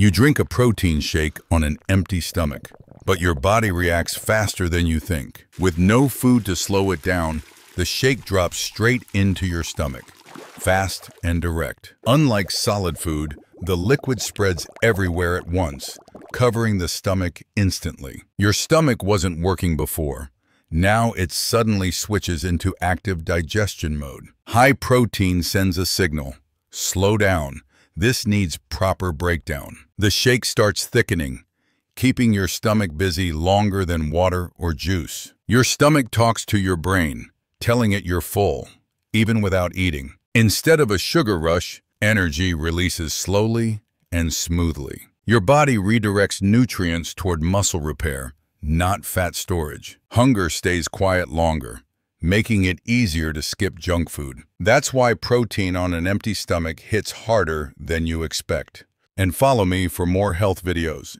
You drink a protein shake on an empty stomach, but your body reacts faster than you think. With no food to slow it down, the shake drops straight into your stomach, fast and direct. Unlike solid food, the liquid spreads everywhere at once, covering the stomach instantly. Your stomach wasn't working before. Now it suddenly switches into active digestion mode. High protein sends a signal. Slow down. This needs proper breakdown. The shake starts thickening, keeping your stomach busy longer than water or juice. Your stomach talks to your brain, telling it you're full, even without eating. Instead of a sugar rush, energy releases slowly and smoothly. Your body redirects nutrients toward muscle repair, not fat storage. Hunger stays quiet longer, making it easier to skip junk food. That's why protein on an empty stomach hits harder than you expect. And follow me for more health videos.